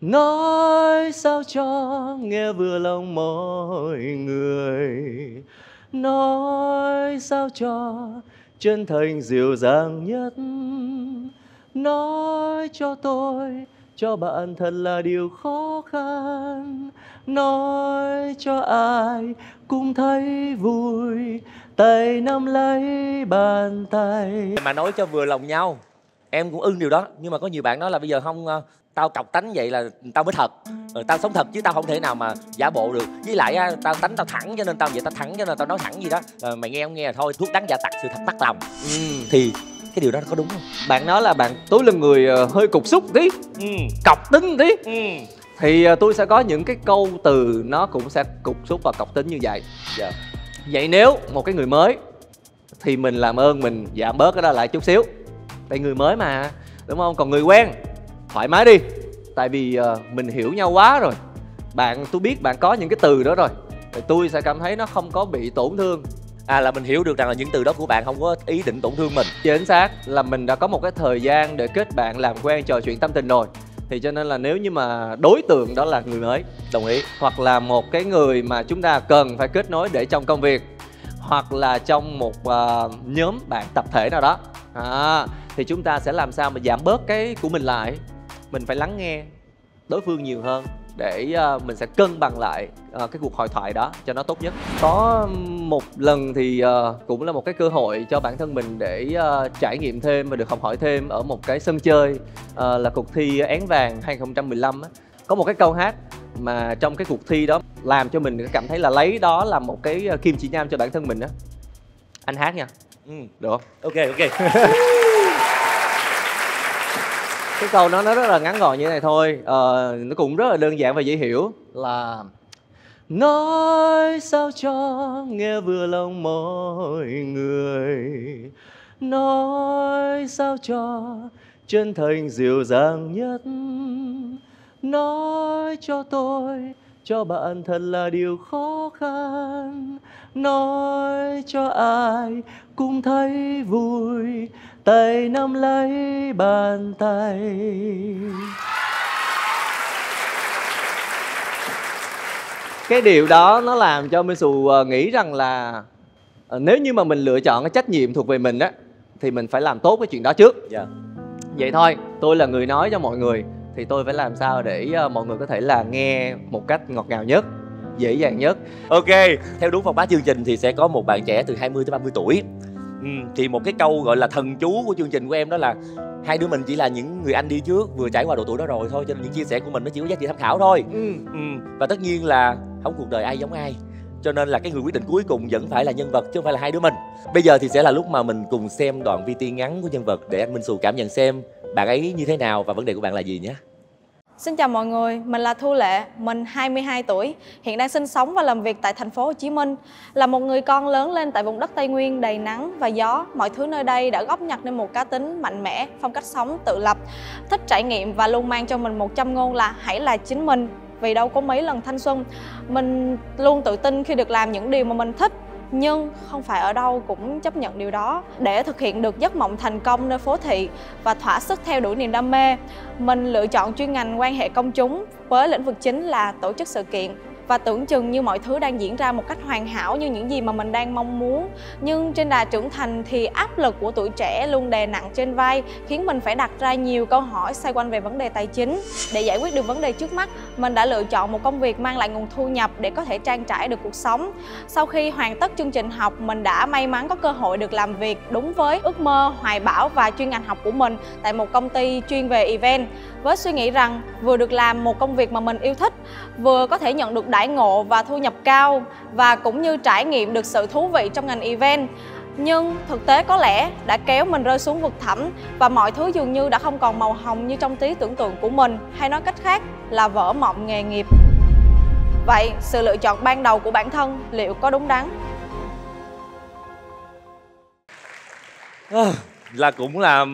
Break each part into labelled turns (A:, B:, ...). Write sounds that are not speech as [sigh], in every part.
A: nói sao cho nghe vừa lòng mọi người. Nói sao cho chân thành dịu dàng nhất. Nói cho tôi, cho bạn thật là điều khó khăn. Nói cho ai cũng thấy vui. Tay nắm lấy bàn tay.
B: Mà nói cho vừa lòng nhau em cũng ưng điều đó nhưng mà có nhiều bạn nói là bây giờ không ờ, tao cọc tánh vậy là tao mới thật. Ừ, tao sống thật chứ tao không thể nào mà giả bộ được. Với lại á, tao tánh tao thẳng cho nên tao vậy tao thẳng cho nên tao nói thẳng gì đó. Ờ, mày nghe không nghe là thôi thuốc đắng giả tặc sự thật tắt lòng.
A: Ừ.
B: thì cái điều đó có đúng không?
A: Bạn nói là bạn tôi là người ờ, hơi cục xúc tí
B: ừ.
A: cọc tính tí.
B: Ừ.
A: Thì tôi sẽ có những cái câu từ nó cũng sẽ cục xúc và cọc tính như vậy.
B: Dạ.
A: Vậy nếu một cái người mới thì mình làm ơn mình giảm bớt cái đó lại chút xíu tại người mới mà đúng không? Còn người quen thoải mái đi. Tại vì ờ, mình hiểu nhau quá rồi. Bạn tôi biết bạn có những cái từ đó rồi. Thì tôi sẽ cảm thấy nó không có bị tổn thương.
B: À là mình hiểu được rằng là những từ đó của bạn không có ý định tổn thương mình.
A: Chính xác là mình đã có một cái thời gian để kết bạn làm quen trò chuyện tâm tình rồi. Thì cho nên là nếu như mà đối tượng đó là người mới
B: đồng ý.
A: Hoặc là một cái người mà chúng ta cần phải kết nối để trong công việc. Hoặc là trong một ờ, nhóm bạn tập thể nào đó à, thì chúng ta sẽ làm sao mà giảm bớt cái của mình lại? Mình phải lắng nghe đối phương nhiều hơn để ờ, mình sẽ cân bằng lại ờ, cái cuộc hội thoại đó cho nó tốt nhất. Có một lần thì ờ, cũng là một cái cơ hội cho bản thân mình để trải nghiệm thêm và được học hỏi thêm ở một cái sân chơi là cuộc thi Én Vàng 2015 á. có một cái câu hát mà trong cái cuộc thi đó làm cho mình cảm thấy là lấy đó là một cái kim chỉ nam cho bản thân mình á. Anh hát nha
B: ừ
A: được không?
B: Ok ok. [laughs]
A: Cái câu nó nó rất là ngắn gọn như thế này thôi. Ờ, nó cũng rất là đơn giản và dễ hiểu. Là nói sao cho nghe vừa lòng mọi người. Nói sao cho chân thành dịu dàng nhất. Nói cho tôi cho bạn thật là điều khó khăn. Nói cho ai cũng thấy vui tay nắm lấy bàn tay. Cái điều đó nó làm cho Minh Sù ờ, nghĩ rằng là ờ, nếu như mà mình lựa chọn cái trách nhiệm thuộc về mình á thì mình phải làm tốt cái chuyện đó trước.
B: Dạ.
A: Vậy thôi tôi là người nói cho mọi người thì tôi phải làm sao để ờ, mọi người có thể là nghe một cách ngọt ngào nhất dễ dàng nhất
B: Ok, theo đúng phong bá chương trình thì sẽ có một bạn trẻ từ 20 tới 30 tuổi. Ừ, thì một cái câu gọi là thần chú của chương trình của em đó là hai đứa mình chỉ là những người anh đi trước vừa trải qua độ tuổi đó rồi thôi cho nên những chia sẻ của mình nó chỉ có giá trị tham khảo thôi.
A: ừ.
B: Ừ, và tất nhiên là không cuộc đời ai giống ai. Cho nên là cái người quyết định cuối cùng vẫn phải là nhân vật chứ không phải là hai đứa mình. Bây giờ thì sẽ là lúc mà mình cùng xem đoạn VT ngắn của nhân vật để anh Minh Xù cảm nhận xem bạn ấy như thế nào và vấn đề của bạn là gì nhé.
C: Xin chào mọi người, mình là Thu Lệ, mình 22 tuổi, hiện đang sinh sống và làm việc tại thành phố Hồ Chí Minh. Là một người con lớn lên tại vùng đất Tây Nguyên đầy nắng và gió, mọi thứ nơi đây đã góp nhặt nên một cá tính mạnh mẽ, phong cách sống tự lập, thích trải nghiệm và luôn mang cho mình một trăm ngôn là hãy là chính mình vì đâu có mấy lần thanh xuân. Mình luôn tự tin khi được làm những điều mà mình thích nhưng không phải ở đâu cũng chấp nhận điều đó. Để thực hiện được giấc mộng thành công nơi phố thị và thỏa sức theo đuổi niềm đam mê, mình lựa chọn chuyên ngành quan hệ công chúng với lĩnh vực chính là tổ chức sự kiện và tưởng chừng như mọi thứ đang diễn ra một cách hoàn hảo như những gì mà mình đang mong muốn. Nhưng trên đà trưởng thành thì áp lực của tuổi trẻ luôn đè nặng trên vai, khiến mình phải đặt ra nhiều câu hỏi xoay quanh về vấn đề tài chính. Để giải quyết được vấn đề trước mắt, mình đã lựa chọn một công việc mang lại nguồn thu nhập để có thể trang trải được cuộc sống. Sau khi hoàn tất chương trình học, mình đã may mắn có cơ hội được làm việc đúng với ước mơ, hoài bão và chuyên ngành học của mình tại một công ty chuyên về event. Với suy nghĩ rằng vừa được làm một công việc mà mình yêu thích, vừa có thể nhận được đãi ngộ và thu nhập cao và cũng như trải nghiệm được sự thú vị trong ngành event. Nhưng thực tế có lẽ đã kéo mình rơi xuống vực thẳm và mọi thứ dường như đã không còn màu hồng như trong trí tưởng tượng của mình hay nói cách khác là vỡ mộng nghề nghiệp. Vậy sự lựa chọn ban đầu của bản thân liệu có đúng đắn?
B: À, là cũng là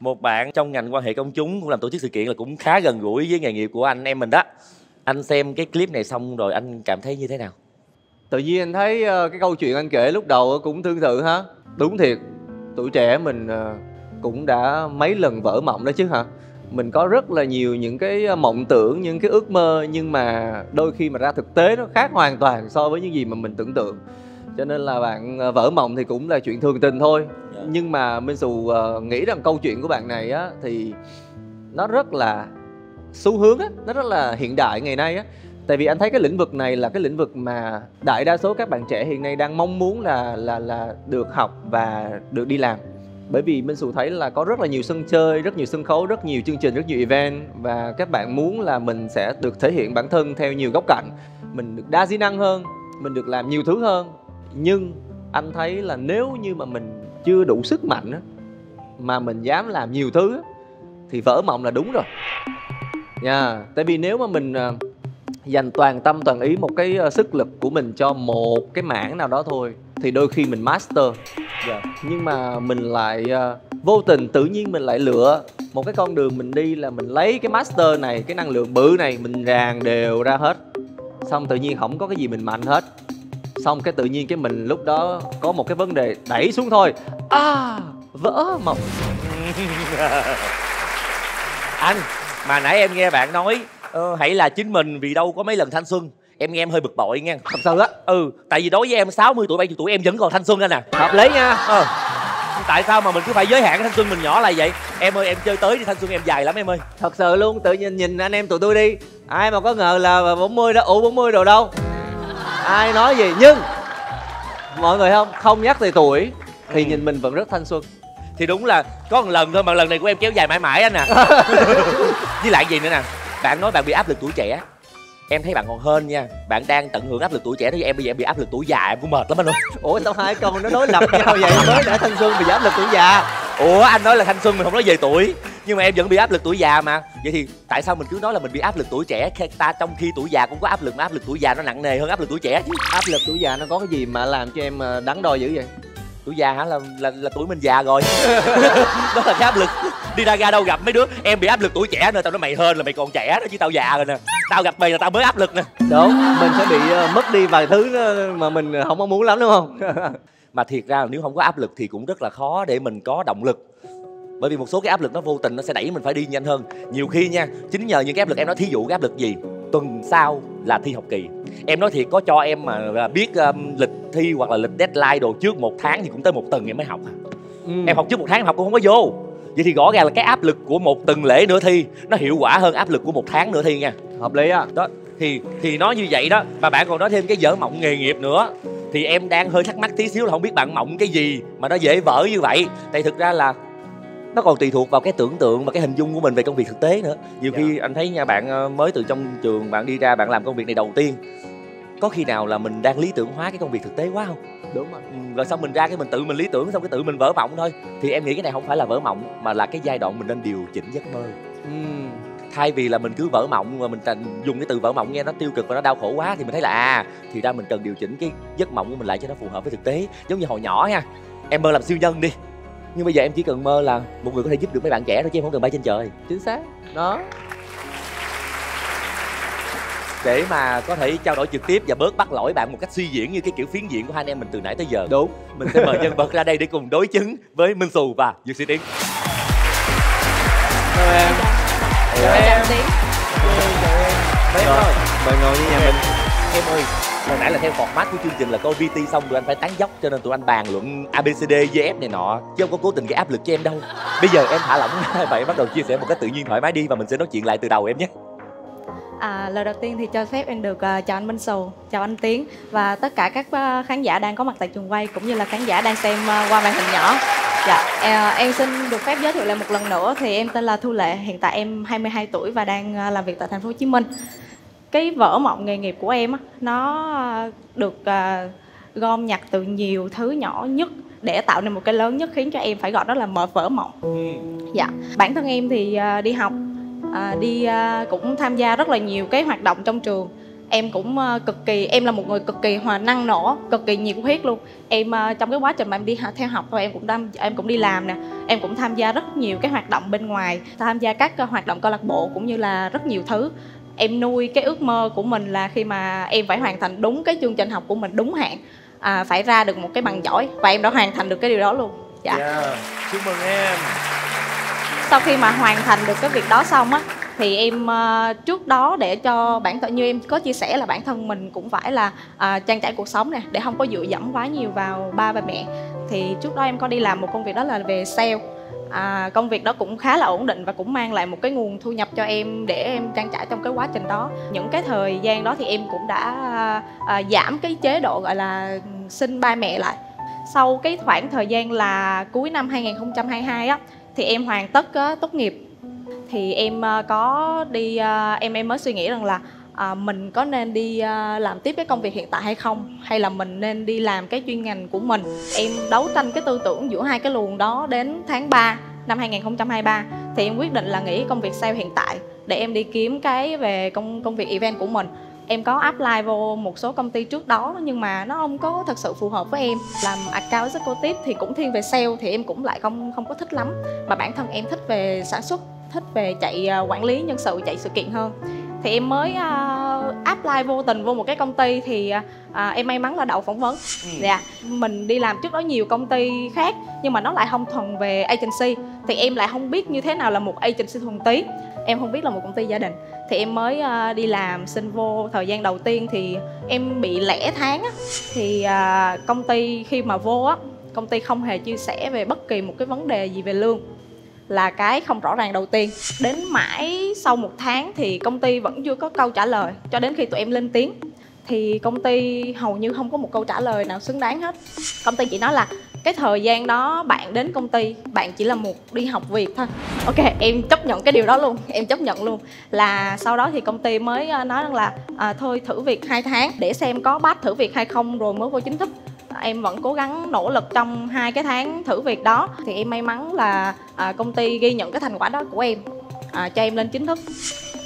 B: một bạn trong ngành quan hệ công chúng cũng làm tổ chức sự kiện là cũng khá gần gũi với nghề nghiệp của anh em mình đó anh xem cái clip này xong rồi anh cảm thấy như thế nào?
A: Tự nhiên anh thấy ờ, cái câu chuyện anh kể lúc đầu cũng tương tự ha đúng thiệt tuổi trẻ mình ờ, cũng đã mấy lần vỡ mộng đó chứ hả? Mình có rất là nhiều những cái ờ, mộng tưởng những cái ước mơ nhưng mà đôi khi mà ra thực tế nó khác hoàn toàn so với những gì mà mình tưởng tượng. Cho nên là bạn vỡ mộng thì cũng là chuyện thường tình thôi.
B: Dạ.
A: nhưng mà minh xù nghĩ rằng câu chuyện của bạn này á thì nó rất là xu hướng á nó rất là hiện đại ngày nay á tại vì anh thấy cái lĩnh vực này là cái lĩnh vực mà đại đa số các bạn trẻ hiện nay đang mong muốn là là là được học và được đi làm bởi vì Minh Sù thấy là có rất là nhiều sân chơi, rất nhiều sân khấu, rất nhiều chương trình, rất nhiều event và các bạn muốn là mình sẽ được thể hiện bản thân theo nhiều góc cạnh, mình được đa di năng hơn, mình được làm nhiều thứ hơn. Nhưng anh thấy là nếu như mà mình chưa đủ sức mạnh mà mình dám làm nhiều thứ thì vỡ mộng là đúng rồi. Nha, tại vì nếu mà mình ờ, dành toàn tâm toàn ý một cái ờ, sức lực của mình cho một cái mảng nào đó thôi thì đôi khi mình master.
B: Yeah.
A: nhưng mà mình lại ờ, vô tình tự nhiên mình lại lựa một cái con đường mình đi là mình lấy cái master này cái năng lượng bự này mình ràng đều ra hết. Xong tự nhiên không có cái gì mình mạnh hết. Xong cái tự nhiên cái mình lúc đó có một cái vấn đề đẩy xuống thôi. À vỡ mộng. [laughs]
B: Anh mà nãy em nghe bạn nói ờ, hãy là chính mình vì đâu có mấy lần thanh xuân. Em nghe em hơi bực bội nghe.
A: Thật sự á?
B: Ừ tại vì đối với em 60 tuổi 70 tuổi em vẫn còn thanh xuân anh à
A: hợp lý nha.
B: Ờ. Tại sao mà mình cứ phải giới hạn cái thanh xuân mình nhỏ là vậy? Em ơi em chơi tới đi thanh xuân em dài lắm em ơi.
A: Thật sự luôn tự nhiên nhìn anh em tụi tôi đi. Ai mà có ngờ là 40 đó ủ 40 rồi đâu. Ai nói gì nhưng mọi người không không nhắc về tuổi thì
B: Ừ.
A: nhìn mình vẫn rất thanh xuân
B: thì đúng là có một lần thôi mà lần này của em kéo dài mãi mãi anh à. [laughs] Với lại gì nữa nè bạn nói bạn bị áp lực tuổi trẻ em thấy bạn còn hơn nha. Bạn đang tận hưởng áp lực tuổi trẻ đó em bây giờ em bị áp lực tuổi già em cũng mệt lắm anh ơi.
A: Ủa sao hai con nó đối lập nhau vậy? Mới đã thanh xuân bị áp lực tuổi già.
B: Ủa anh nói là thanh xuân mình không nói về tuổi nhưng mà em vẫn bị áp lực tuổi già mà. Vậy thì tại sao mình cứ nói là mình bị áp lực tuổi trẻ khi ta trong khi tuổi già cũng có áp lực mà áp lực tuổi già nó nặng nề hơn áp lực tuổi trẻ? Chứ
A: áp lực tuổi già nó có cái gì mà làm cho em ờ, đắn đo dữ vậy
B: tuổi già hả? Là là, là tuổi mình già rồi. [laughs] Đó là cái áp lực. Đi ra ga đâu gặp mấy đứa em bị áp lực tuổi trẻ nữa tao nói mày hơn là mày còn trẻ đó chứ tao già rồi nè. Tao gặp mày là tao mới áp lực nè.
A: Đúng mình sẽ bị ờ, mất đi vài thứ mà mình không mong muốn lắm đúng không? [laughs]
B: Mà thiệt ra nếu không có áp lực thì cũng rất là khó để mình có động lực. Bởi vì một số cái áp lực nó vô tình nó sẽ đẩy mình phải đi nhanh hơn. Nhiều khi nha chính nhờ những cái áp lực em nói thí dụ cái áp lực gì? Tuần sau là thi học kỳ. Em nói thiệt có cho em mà biết um, lịch thi hoặc là lịch deadline đồ trước một tháng thì cũng tới một tuần em mới học à.
A: ừ.
B: em học trước một tháng em học cũng không có vô. Vậy thì rõ ràng là cái áp lực của một tuần lễ nữa thi nó hiệu quả hơn áp lực của một tháng nữa thi nha.
A: Hợp lý á.
B: Đó thì thì nói như vậy đó mà bạn còn nói thêm cái dở mộng nghề nghiệp nữa thì em đang hơi thắc mắc tí xíu là không biết bạn mộng cái gì mà nó dễ vỡ như vậy. Tại thực ra là nó còn tùy thuộc vào cái tưởng tượng và cái hình dung của mình về công việc thực tế nữa. Nhiều khi anh thấy nha bạn ờ, mới từ trong trường bạn đi ra bạn làm công việc này đầu tiên có khi nào là mình đang lý tưởng hóa cái công việc thực tế quá không?
A: Đúng rồi.
B: Ừ, rồi xong mình ra cái mình tự mình lý tưởng xong cái tự mình vỡ mộng thôi. Thì em nghĩ cái này không phải là vỡ mộng mà là cái giai đoạn mình nên điều chỉnh giấc mơ.
A: Ừ.
B: thay vì là mình cứ vỡ mộng mà mình dùng cái từ vỡ mộng nghe nó tiêu cực và nó đau khổ quá thì mình thấy là à thì ra mình cần điều chỉnh cái giấc mộng của mình lại cho nó phù hợp với thực tế. Giống như hồi nhỏ nha em mơ làm siêu nhân đi nhưng bây giờ em chỉ cần mơ là một người có thể giúp được mấy bạn trẻ thôi chứ em không cần bay trên trời.
A: Chính xác. Đó.
B: Để mà có thể trao đổi trực tiếp và bớt bắt lỗi bạn một cách suy diễn như cái kiểu phiến diện của hai anh em mình từ nãy tới giờ.
A: Đúng.
B: Mình sẽ mời nhân vật ra đây để cùng đối chứng với Minh Xù và Dương Sĩ Tiến.
A: Chào em.
C: Chào em. Tiến
A: Đấy rồi mời ngồi như nhà mình.
B: Em ơi hồi nãy là theo format của chương trình là coi VT xong rồi anh phải tán dốc cho nên tụi anh bàn luận ABCD VF e, này nọ chứ không có cố tình gây áp lực cho em đâu bây giờ em thả lỏng ra và em bắt đầu chia sẻ một cách tự nhiên thoải mái đi và mình sẽ nói chuyện lại từ đầu em nhé
C: À, lời đầu tiên thì cho phép em được uh, chào anh Minh Sù, chào anh Tiến và tất cả các uh, khán giả đang có mặt tại trường quay cũng như là khán giả đang xem uh, qua màn hình nhỏ. Dạ, uh, em xin được phép giới thiệu lại một lần nữa thì em tên là Thu Lệ, hiện tại em 22 tuổi và đang uh, làm việc tại thành phố Hồ Chí Minh. Cái vở mộng nghề nghiệp của em á, nó được à, gom nhặt từ nhiều thứ nhỏ nhất để tạo nên một cái lớn nhất khiến cho em phải gọi đó là mở vở mộng. Dạ, bản thân em thì à, đi học à, đi cũng tham gia rất là nhiều cái hoạt động trong trường. Em cũng cực kỳ em là một người cực kỳ hòa năng nổ cực kỳ nhiệt huyết luôn. Em trong cái quá trình mà em đi theo học thôi em cũng đam em cũng đi làm nè em cũng tham gia rất nhiều cái hoạt động bên ngoài tham gia các hoạt động câu lạc bộ cũng như là rất nhiều thứ em nuôi cái ước mơ của mình là khi mà em phải hoàn thành đúng cái chương trình học của mình đúng hạn à, phải ra được một cái bằng giỏi. Và em đã hoàn thành được cái điều đó luôn. Dạ.
B: Chúc mừng em.
C: Sau khi mà hoàn thành được cái việc đó xong á thì em uh, trước đó để cho bản thân như em có chia sẻ là bản thân mình cũng phải là uh, trang trải cuộc sống nè để không có dựa dẫm quá nhiều vào ba và mẹ. Thì trước đó em có đi làm một công việc đó là về sale à, công việc đó cũng khá là ổn định và cũng mang lại một cái nguồn thu nhập cho em để em trang trải trong cái quá trình đó. Những cái thời gian đó thì em cũng đã à, giảm cái chế độ gọi là sinh ba mẹ lại. Sau cái khoảng thời gian là cuối năm 2022 á thì em hoàn tất á, tốt nghiệp. Thì em ờ, có đi ờ, em em mới suy nghĩ rằng là à, mình có nên đi à, làm tiếp cái công việc hiện tại hay không? Hay là mình nên đi làm cái chuyên ngành của mình? Em đấu tranh cái tư tưởng giữa hai cái luồng đó đến tháng 3 năm 2023 thì em quyết định là nghỉ công việc sale hiện tại để em đi kiếm cái về công công việc event của mình. Em có apply vô một số công ty trước đó nhưng mà nó không có thật sự phù hợp với em. Làm account executive thì cũng thiên về sale thì em cũng lại không không có thích lắm. Mà bản thân em thích về sản xuất thích về chạy à, quản lý nhân sự chạy sự kiện hơn thì em mới uh, apply vô tình vô một cái công ty thì uh, em may mắn là đậu phỏng vấn. Ừ. dạ. Mình đi làm trước đó nhiều công ty khác nhưng mà nó lại không thuần về agency. Thì em lại không biết như thế nào là một agency thuần tí em không biết là một công ty gia đình. Thì em mới uh, đi làm xin vô thời gian đầu tiên thì em bị lẻ tháng á. Thì uh, công ty khi mà vô á công ty không hề chia sẻ về bất kỳ một cái vấn đề gì về lương. Là cái không rõ ràng đầu tiên. Đến mãi sau một tháng thì công ty vẫn chưa có câu trả lời cho đến khi tụi em lên tiếng. Thì công ty hầu như không có một câu trả lời nào xứng đáng hết. Công ty chỉ nói là cái thời gian đó bạn đến công ty bạn chỉ là một đi học việc thôi. Ok em chấp nhận cái điều đó luôn em chấp nhận luôn. Là sau đó thì công ty mới ờ, nói rằng là à, thôi thử việc hai tháng để xem có bắt thử việc hay không rồi mới vô chính thức. Em vẫn cố gắng nỗ lực trong hai cái tháng thử việc đó. Thì em may mắn là à, công ty ghi nhận cái thành quả đó của em à, cho em lên chính thức.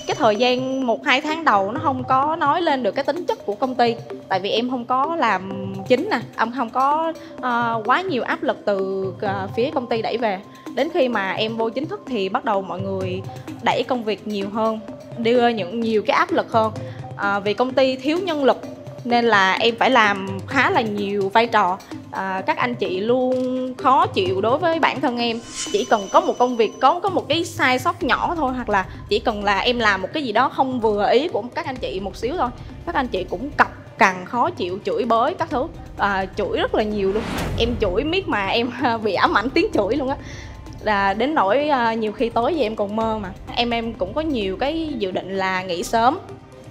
C: Cái thời gian một hai tháng đầu nó không có nói lên được cái tính chất của công ty tại vì em không có làm chính nè ông không có uh, quá nhiều áp lực từ uh, phía công ty đẩy về. Đến khi mà em vô chính thức thì bắt đầu mọi người đẩy công việc nhiều hơn đưa những nhiều cái áp lực hơn. Uh, vì công ty thiếu nhân lực nên là em phải làm khá là nhiều vai trò à, các anh chị luôn khó chịu đối với bản thân em. Chỉ cần có một công việc có có một cái sai sót nhỏ thôi hoặc là chỉ cần là em làm một cái gì đó không vừa ý của các anh chị một xíu thôi các anh chị cũng cọc càng khó chịu chửi bới các thứ. À, chửi rất là nhiều luôn. Em chửi miết mà em [laughs] bị ám ảnh tiếng chửi luôn á. Là đến nỗi à, nhiều khi tối về em còn mơ mà. Em em cũng có nhiều cái dự định là nghỉ sớm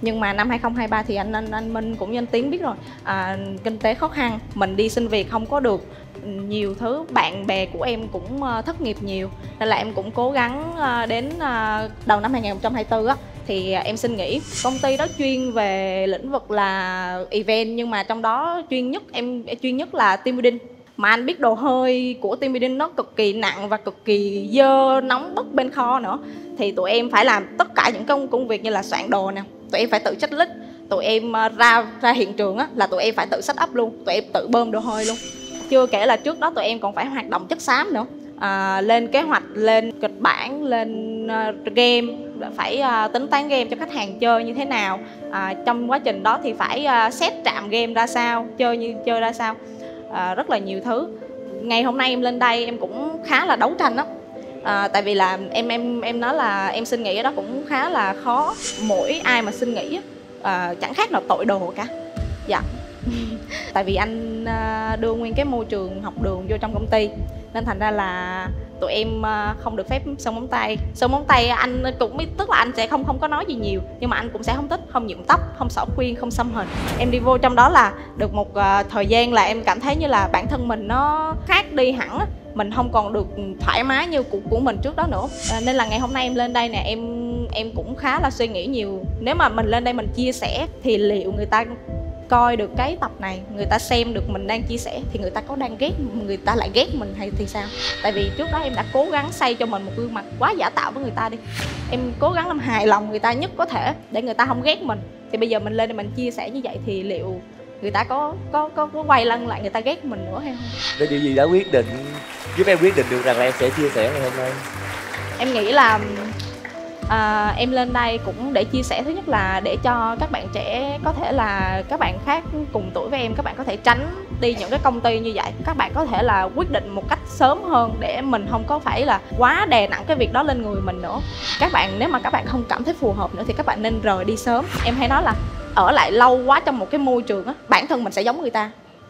C: nhưng mà năm 2023 thì anh anh anh Minh cũng như anh Tiến biết rồi. À, kinh tế khó khăn mình đi xin việc không có được nhiều thứ bạn bè của em cũng ờ, thất nghiệp nhiều. Nên là em cũng cố gắng ờ, đến ờ, đầu năm 2024 á thì em xin nghỉ. Công ty đó chuyên về lĩnh vực là event nhưng mà trong đó chuyên nhất em chuyên nhất là team building. Mà anh biết đồ hơi của team building nó cực kỳ nặng và cực kỳ dơ nóng bức bên kho nữa. Thì tụi em phải làm tất cả những công công việc như là soạn đồ nè tụi em phải tự check list tụi em ờ, ra ra hiện trường á là tụi em phải tự set up luôn. Tụi em tự bơm đồ hơi luôn. Chưa kể là trước đó tụi em còn phải hoạt động chất xám nữa. À, lên kế hoạch lên kịch bản lên uh, game phải uh, tính toán game cho khách hàng chơi như thế nào. À, trong quá trình đó thì phải uh, set trạm game ra sao chơi như chơi ra sao. À, rất là nhiều thứ. Ngày hôm nay em lên đây em cũng khá là đấu tranh đó à, tại vì là em em em nói là em xin nghỉ ở đó cũng khá là khó. Mỗi ai mà xin nghỉ à, chẳng khác nào tội đồ cả. Dạ. [laughs] Tại vì anh à, đưa nguyên cái môi trường học đường vô trong công ty. Nên thành ra là tụi em à, không được phép sơn móng tay. Sơn móng tay anh cũng biết tức là anh sẽ không không có nói gì nhiều nhưng mà anh cũng sẽ không thích không nhuộm tóc không xỏ khuyên không xăm hình em đi vô trong đó là được một à, thời gian là em cảm thấy như là bản thân mình nó khác đi hẳn mình không còn được thoải mái như cuộc của mình trước đó nữa. À, nên là ngày hôm nay em lên đây nè em em cũng khá là suy nghĩ nhiều. Nếu mà mình lên đây mình chia sẻ thì liệu người ta coi được cái tập này người ta xem được mình đang chia sẻ thì người ta có đang ghét người ta lại ghét mình hay thì sao? Tại vì trước đó em đã cố gắng xây cho mình một gương mặt quá giả tạo với người ta đi. Em cố gắng làm hài lòng người ta nhất có thể để người ta không ghét mình. Thì bây giờ mình lên đây mình chia sẻ như vậy thì liệu người ta có có có, có quay lưng lại người ta ghét mình nữa hay không?
B: Để điều gì đã quyết định giúp em quyết định được rằng là em sẽ chia sẻ ngày hôm nay?
C: Em nghĩ là à, em lên đây cũng để chia sẻ. Thứ nhất là để cho các bạn trẻ có thể là các bạn khác cùng tuổi với em các bạn có thể tránh đi những cái công ty như vậy. Các bạn có thể là quyết định một cách sớm hơn để mình không có phải là quá đè nặng cái việc đó lên người mình nữa. Các bạn nếu mà các bạn không cảm thấy phù hợp nữa thì các bạn nên rời đi sớm. Em hay nói là ở lại lâu quá trong một cái môi trường á, bản thân mình sẽ giống người ta.